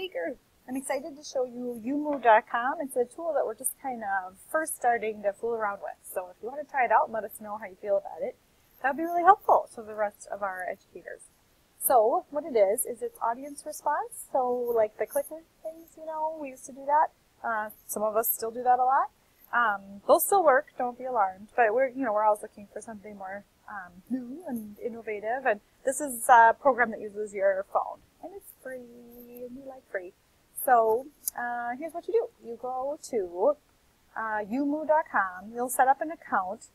speaker. I'm excited to show you umu.com. It's a tool that we're just kind of first starting to fool around with. So if you want to try it out let us know how you feel about it, that would be really helpful to the rest of our educators. So what it is, is it's audience response. So like the clicker things, you know, we used to do that. Uh, some of us still do that a lot. Um, they'll still work, don't be alarmed, but we're, you know, we're always looking for something more um, new and innovative. And this is a program that uses your phone, and it's free, and we like free. So uh, here's what you do. You go to uh, umu.com. You'll set up an account.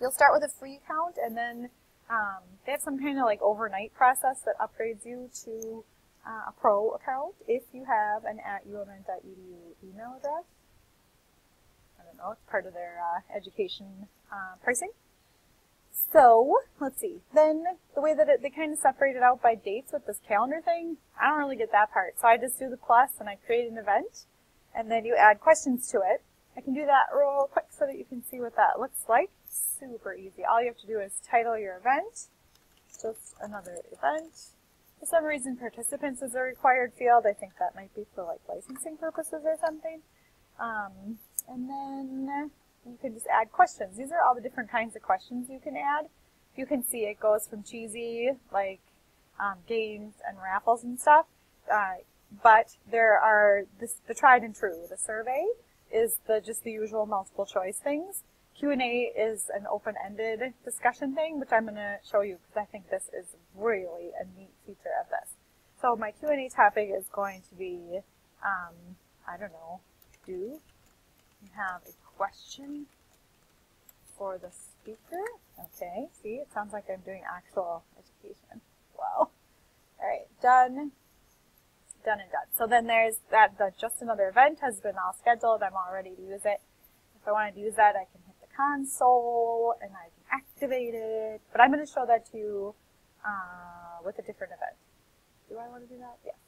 You'll start with a free account, and then um, they have some kind of like overnight process that upgrades you to uh, a pro account if you have an at umn.edu email address. I don't know, it's part of their uh, education uh, pricing. So, let's see. Then, the way that it, they kind of separate it out by dates with this calendar thing, I don't really get that part. So I just do the plus and I create an event, and then you add questions to it. I can do that real quick so that you can see what that looks like. Super easy. All you have to do is title your event, just another event. For some reason, participants is a required field. I think that might be for like licensing purposes or something. Um, and then you can just add questions. These are all the different kinds of questions you can add. You can see it goes from cheesy, like um, games and raffles and stuff, uh, but there are this, the tried and true. The survey is the just the usual multiple choice things. Q&A is an open-ended discussion thing, which I'm going to show you because I think this is really a neat feature of this. So my Q&A topic is going to be, um, I don't know, do you have a question for the speaker. Okay, see, it sounds like I'm doing actual education. Wow. All right, done, done and done. So then there's that, the just another event has been all scheduled. I'm all ready to use it. If I wanted to use that, I can hit the console and I can activate it. But I'm going to show that to you uh, with a different event. Do I want to do that? Yes.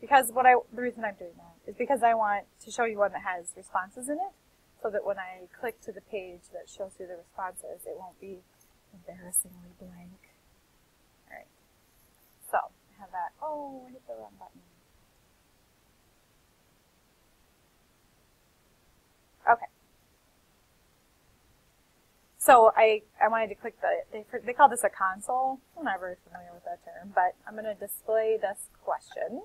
Because what I, the reason I'm doing that is because I want to show you one that has responses in it so that when I click to the page that shows you the responses, it won't be embarrassingly blank. Alright, so I have that. Oh, I hit the wrong button. Okay. So I, I wanted to click the, they, they call this a console. I'm not very familiar with that term, but I'm going to display this question.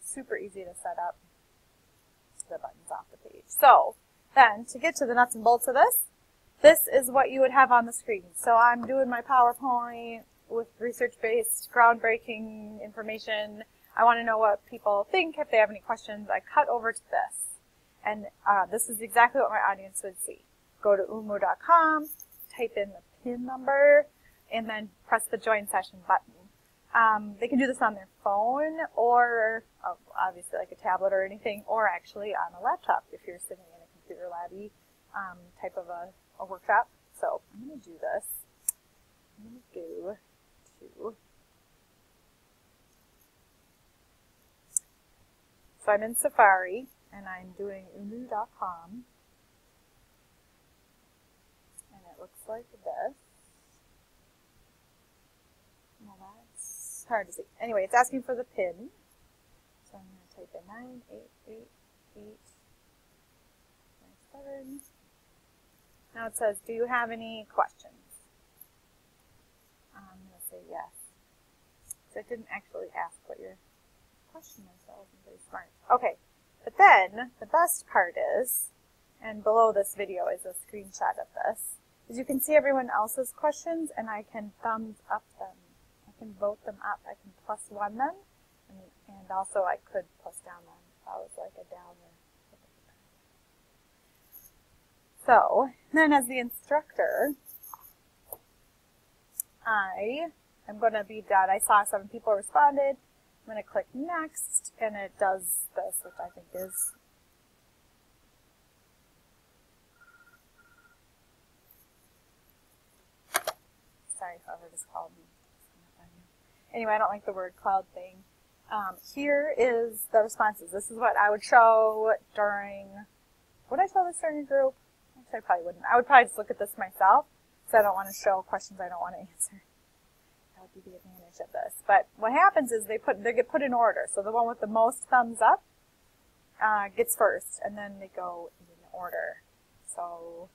Super easy to set up the buttons off the page. So then to get to the nuts and bolts of this, this is what you would have on the screen. So I'm doing my PowerPoint with research-based, groundbreaking information. I want to know what people think, if they have any questions. I cut over to this. And uh, this is exactly what my audience would see. Go to umu.com, type in the PIN number, and then press the join session button. Um, they can do this on their phone or oh, obviously like a tablet or anything, or actually on a laptop if you're sitting in a computer labby um, type of a, a, workshop. So I'm going to do this. I'm going to go to, so I'm in Safari and I'm doing umu.com and it looks like this. Hard to see. Anyway, it's asking for the pin. So I'm going to type in 988897. Now it says, do you have any questions? I'm going to say yes. So it didn't actually ask what your question is, I wasn't very smart. Okay, but then the best part is, and below this video is a screenshot of this, is you can see everyone else's questions and I can thumbs up them can vote them up. I can plus one them, and, and also I could plus down them if I was like a downer. So, then as the instructor, I am going to be done. I saw seven people responded. I'm going to click next, and it does this, which I think is sorry whoever just called me. Anyway, I don't like the word cloud thing. Um, here is the responses. This is what I would show during, would I show this during a group? Actually, I probably wouldn't. I would probably just look at this myself, so I don't want to show questions I don't want to answer. might be the advantage of this. But what happens is they put they get put in order. So the one with the most thumbs up uh, gets first, and then they go in order. So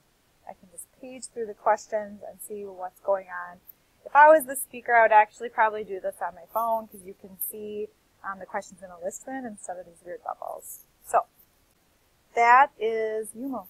I can just page through the questions and see what's going on. If I was the speaker, I would actually probably do this on my phone because you can see um, the questions in a list then instead of these weird bubbles. So that is Umu.